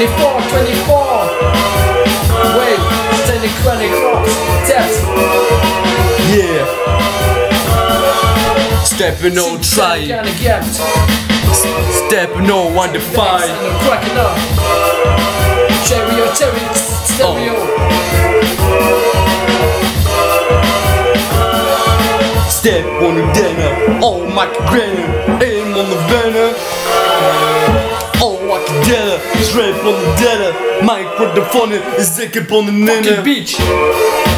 24, 24 Wait, standing chronic rocks, depth Yeah. Stepping on trying Stepping on one to five. cracking up. Cherry or cherry, stereo. Step on the dinner, on my granny, aim on the banner straight on the deader. Uh, Mike with the funny, is sick up on the nigga. beach.